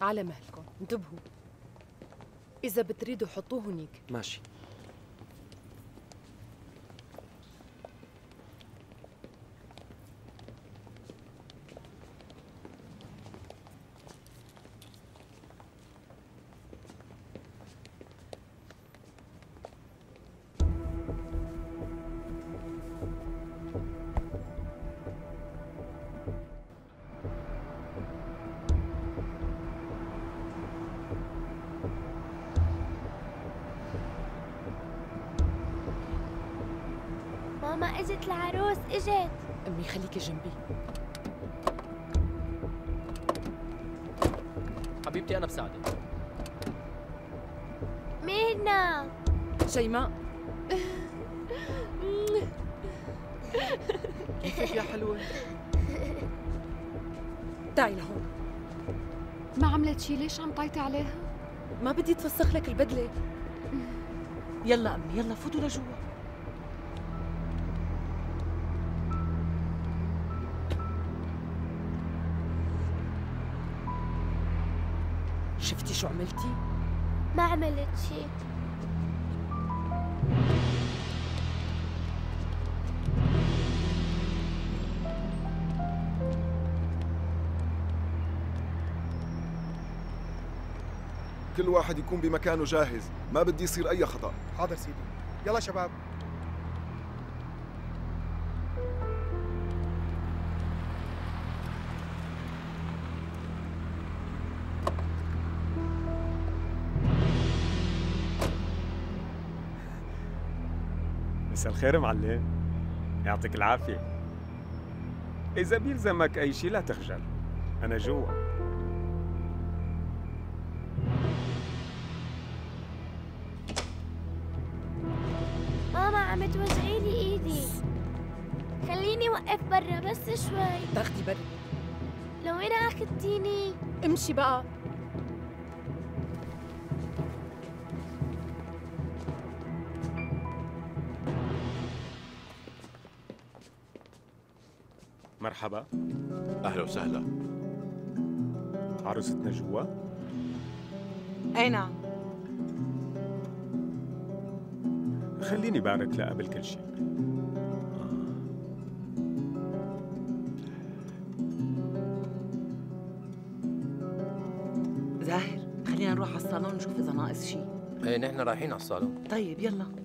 على مهلكم انتبهوا. إذا بتريدوا حطوه هنيك. ماشي. ماما إجت العروس إجت. أمي خليكي جنبي. حبيبتي أنا بساعدك. ميرنا شيماء. كيفك يا حلوة؟ تعي لهون. ما عملت شي؟ ليش عم طايتي عليها؟ ما بدي تفسخ لك البدلة. يلا أمي يلا فوتوا لجوا. شفتي شو عملتي؟ ما عملت شي. كل واحد يكون بمكانه جاهز. ما بدي يصير أي خطأ. حاضر سيدي. يلا شباب. مساء الخير معلم. يعطيك العافية. إذا بيلزمك أي شيء لا تخجل. أنا جوا. ماما عم توجعي لي إيدي. خليني وقف برا بس شوي. تاخدي برد لوين اخدتيني امشي بقى. مرحبا. أهلا وسهلا. عروستنا جوا. أي نعم. خليني بارك لها قبل كل شيء. زاهر خلينا نروح على الصالون نشوف إذا ناقص شي إيه نحن رايحين على الصالون. طيب يلا.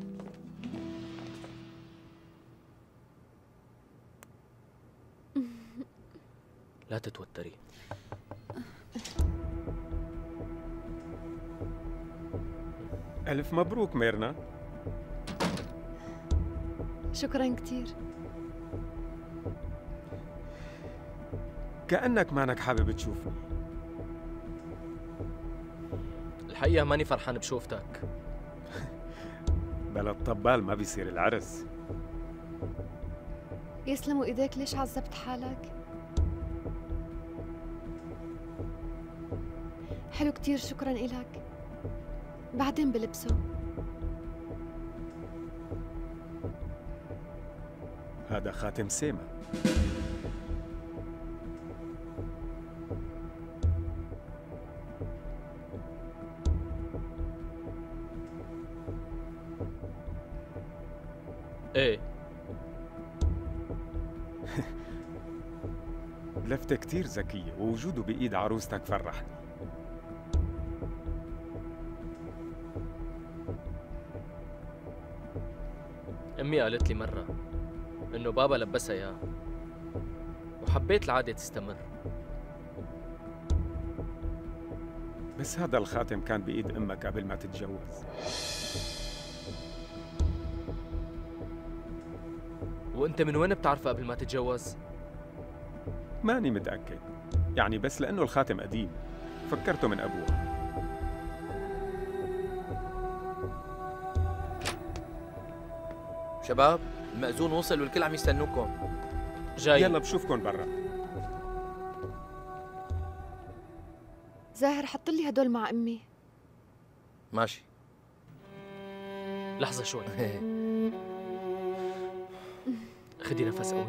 لا تتوتري. ألف مبروك ميرنا. شكرا كتير. كأنك مانك حابب تشوفني. الحقيقة ماني فرحان بشوفتك. بلا الطبال ما بيصير العرس. يسلموا إيديك ليش عذبت حالك؟ حلو كتير شكرا إلك. بعدين بلبسه. هذا خاتم سيما. إيه. لفتة كتير ذكية ووجوده بإيد عروستك فرحني. أمي قالت لي مرة إنه بابا لبسها اياه وحبيت العادة تستمر. بس هذا الخاتم كان بإيد أمك قبل ما تتجوز. وأنت من وين بتعرفها قبل ما تتجوز؟ ماني متأكد. يعني بس لأنه الخاتم قديم. فكرته من أبوها. شباب المأذون وصل والكل عم يستنوكم. جاي. يلا بشوفكن برا. زاهر حط لي هدول مع أمي. ماشي. لحظة شوي. خدي نفس قوي.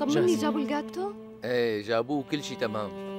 طمني جابوا الجاتو؟ إيه جابوه كل شيء تمام.